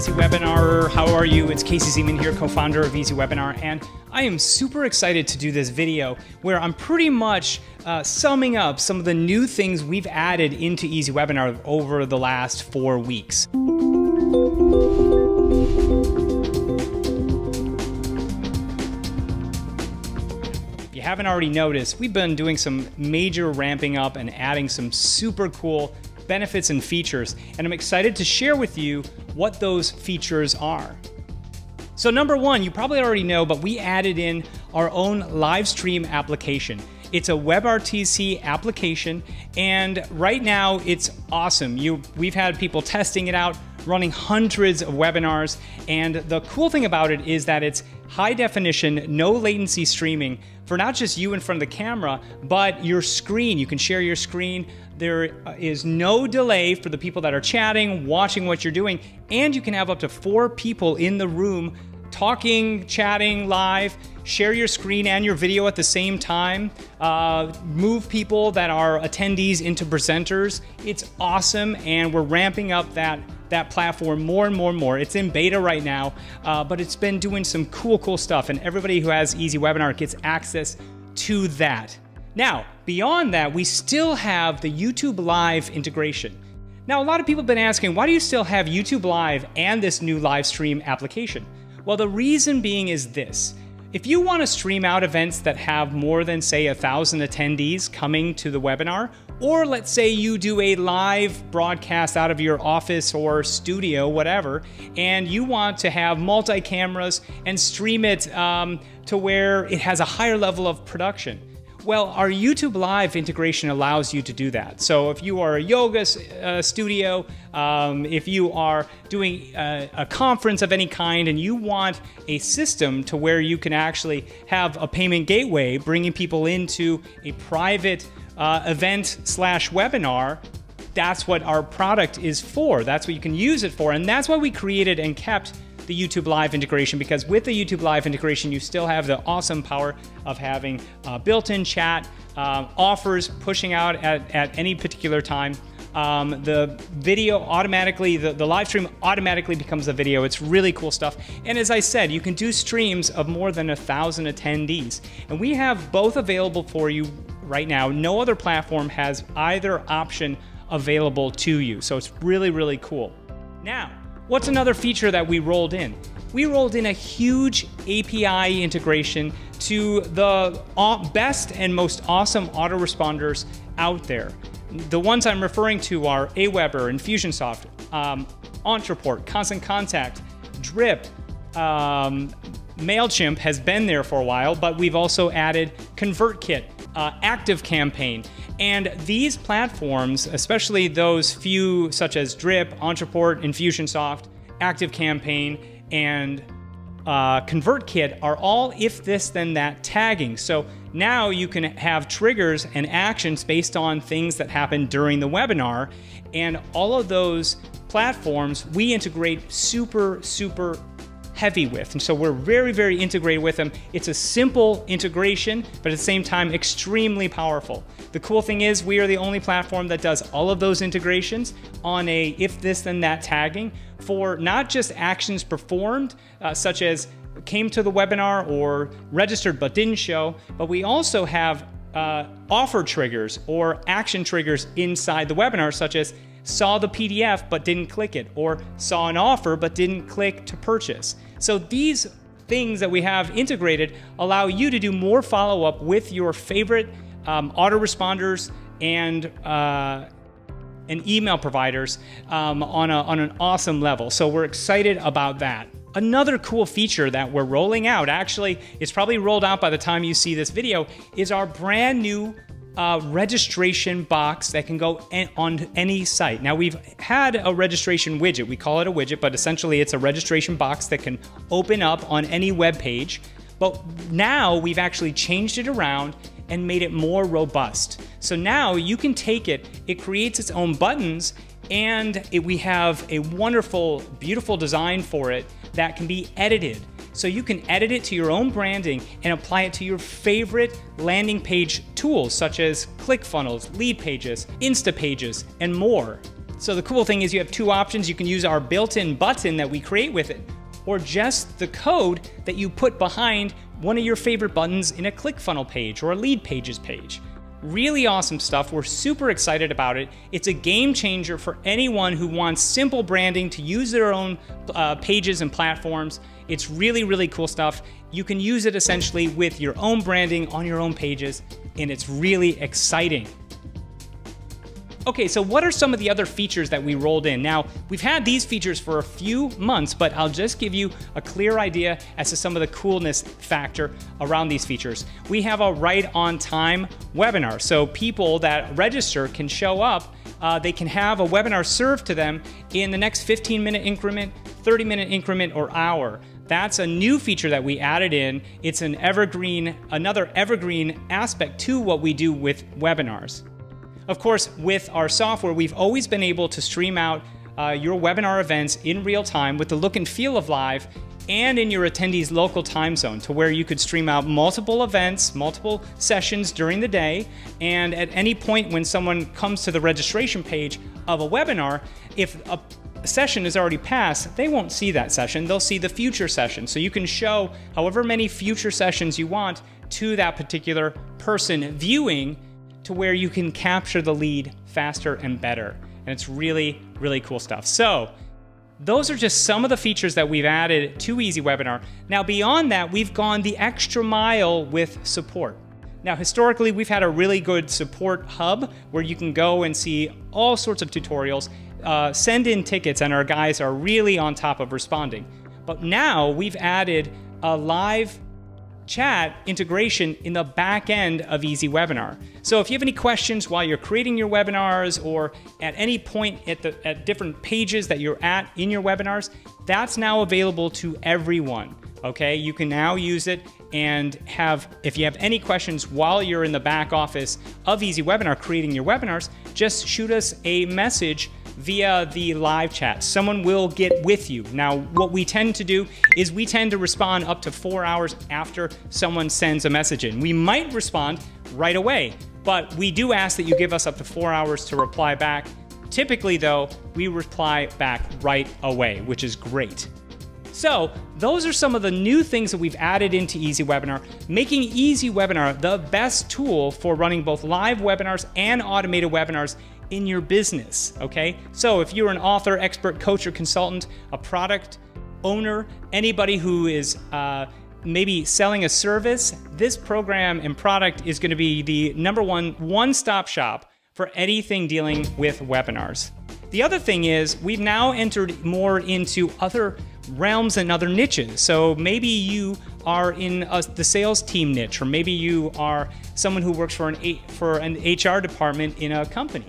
Easy Webinar. How are you? It's Casey Zeman here, co-founder of Easy Webinar, and I am super excited to do this video where I'm pretty much uh, summing up some of the new things we've added into Easy Webinar over the last four weeks. If you haven't already noticed, we've been doing some major ramping up and adding some super cool benefits and features, and I'm excited to share with you what those features are. So number one, you probably already know, but we added in our own live stream application. It's a WebRTC application, and right now it's awesome. You, we've had people testing it out, running hundreds of webinars, and the cool thing about it is that it's high definition, no latency streaming for not just you in front of the camera, but your screen. You can share your screen. There uh, is no delay for the people that are chatting, watching what you're doing, and you can have up to four people in the room talking, chatting live, share your screen and your video at the same time, uh, move people that are attendees into presenters. It's awesome, and we're ramping up that that platform more and more and more. It's in beta right now, uh, but it's been doing some cool, cool stuff, and everybody who has Easy Webinar gets access to that. Now, beyond that, we still have the YouTube Live integration. Now, a lot of people have been asking, why do you still have YouTube Live and this new live stream application? Well, the reason being is this. If you want to stream out events that have more than, say, a thousand attendees coming to the webinar, or let's say you do a live broadcast out of your office or studio, whatever, and you want to have multi cameras and stream it um, to where it has a higher level of production. Well, our YouTube Live integration allows you to do that. So if you are a yoga uh, studio, um, if you are doing a, a, conference of any kind and you want a system to where you can actually have a payment gateway bringing people into a private uh, event slash webinar, that's what our product is for. That's what you can use it for. And that's why we created and kept the YouTube Live integration because with the YouTube Live integration, you still have the awesome power of having uh, built-in chat, uh, offers pushing out at, at any particular time. Um, the video automatically, the, the live stream automatically becomes a video. It's really cool stuff. And as I said, you can do streams of more than a thousand attendees. And we have both available for you right now. No other platform has either option available to you. So it's really, really cool. Now, What's another feature that we rolled in? We rolled in a huge API integration to the best and most awesome autoresponders out there. The ones I'm referring to are Aweber, Infusionsoft, um, Ontraport, Constant Contact, Drip, um, MailChimp has been there for a while, but we've also added ConvertKit, uh, ActiveCampaign. And these platforms, especially those few such as Drip, Ontraport, Infusionsoft, ActiveCampaign, and uh, ConvertKit are all if this then that tagging. So now you can have triggers and actions based on things that happen during the webinar. And all of those platforms we integrate super, super heavy with. And so we're very, very integrated with them. It's a simple integration, but at the same time, extremely powerful. The cool thing is we are the only platform that does all of those integrations on a if this then that tagging for not just actions performed, uh, such as came to the webinar or registered but didn't show, but we also have uh, offer triggers or action triggers inside the webinar, such as saw the PDF but didn't click it, or saw an offer but didn't click to purchase. So these things that we have integrated allow you to do more follow up with your favorite um, autoresponders and uh, and email providers um, on, a, on an awesome level. So we're excited about that. Another cool feature that we're rolling out, actually, it's probably rolled out by the time you see this video, is our brand new uh, registration box that can go on any site. Now, we've had a registration widget. We call it a widget, but essentially it's a registration box that can open up on any web page. But now we've actually changed it around and made it more robust. So now you can take it, it creates its own buttons, and it, we have a wonderful, beautiful design for it that can be edited. So you can edit it to your own branding and apply it to your favorite landing page tools such as ClickFunnels, Lead Pages, Instapages, and more. So the cool thing is you have two options. You can use our built-in button that we create with it, or just the code that you put behind one of your favorite buttons in a ClickFunnels page or a Leadpages page. Really awesome stuff. We're super excited about it. It's a game changer for anyone who wants simple branding to use their own uh, pages and platforms. It's really, really cool stuff. You can use it essentially with your own branding on your own pages, and it's really exciting. Okay, so what are some of the other features that we rolled in? Now, we've had these features for a few months, but I'll just give you a clear idea as to some of the coolness factor around these features. We have a right on time webinar. So people that register can show up, uh, they can have a webinar served to them in the next 15 minute increment, 30 minute increment, or hour. That's a new feature that we added in. It's an evergreen, another evergreen aspect to what we do with webinars. Of course, with our software, we've always been able to stream out uh, your webinar events in real time with the look and feel of live and in your attendees' local time zone to where you could stream out multiple events, multiple sessions during the day, and at any point when someone comes to the registration page of a webinar, if a session is already passed, they won't see that session. They'll see the future session. So you can show however many future sessions you want to that particular person viewing to where you can capture the lead faster and better. And it's really, really cool stuff. So those are just some of the features that we've added to Easy Webinar. Now, beyond that, we've gone the extra mile with support. Now, historically, we've had a really good support hub where you can go and see all sorts of tutorials, uh, send in tickets, and our guys are really on top of responding. But now we've added a live chat integration in the back end of Easy Webinar. So if you have any questions while you're creating your webinars or at any point at the at different pages that you're at in your webinars, that's now available to everyone. Okay, you can now use it and have, if you have any questions while you're in the back office of Easy Webinar creating your webinars, just shoot us a message via the live chat. Someone will get with you. Now, what we tend to do is we tend to respond up to four hours after someone sends a message in. We might respond right away, but we do ask that you give us up to four hours to reply back. Typically, though, we reply back right away, which is great. So, those are some of the new things that we've added into Easy Webinar, making Easy Webinar the best tool for running both live webinars and automated webinars in your business, okay? So if you're an author, expert, coach, or consultant, a product owner, anybody who is uh, maybe selling a service, this program and product is gonna be the number one one-stop shop for anything dealing with webinars. The other thing is we've now entered more into other realms and other niches. So maybe you are in a, the sales team niche, or maybe you are someone who works for an, for an HR department in a company.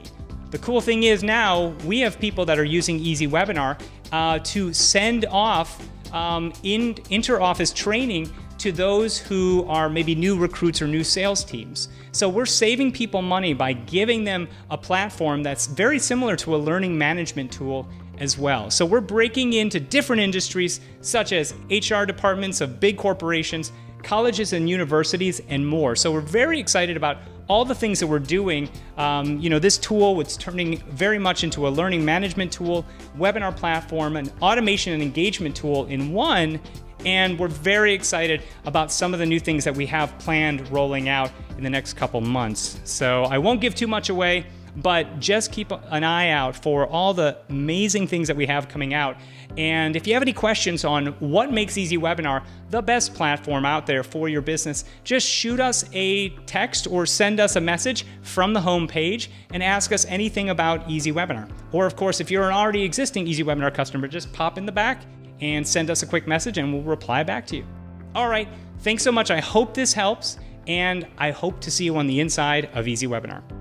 The cool thing is now we have people that are using Easy Webinar uh, to send off um, in inter-office training to those who are maybe new recruits or new sales teams. So we're saving people money by giving them a platform that's very similar to a learning management tool as well. So we're breaking into different industries such as HR departments of big corporations, colleges and universities, and more. So we're very excited about all the things that we're doing. Um, you know, this tool was turning very much into a learning management tool, webinar platform, an automation and engagement tool in one. And we're very excited about some of the new things that we have planned rolling out in the next couple months. So I won't give too much away but just keep an eye out for all the amazing things that we have coming out. And if you have any questions on what makes Easy Webinar the best platform out there for your business, just shoot us a text or send us a message from the home page and ask us anything about Easy Webinar. Or, of course, if you're an already existing Easy Webinar customer, just pop in the back and send us a quick message and we'll reply back to you. All right, thanks so much. I hope this helps, and I hope to see you on the inside of Easy Webinar.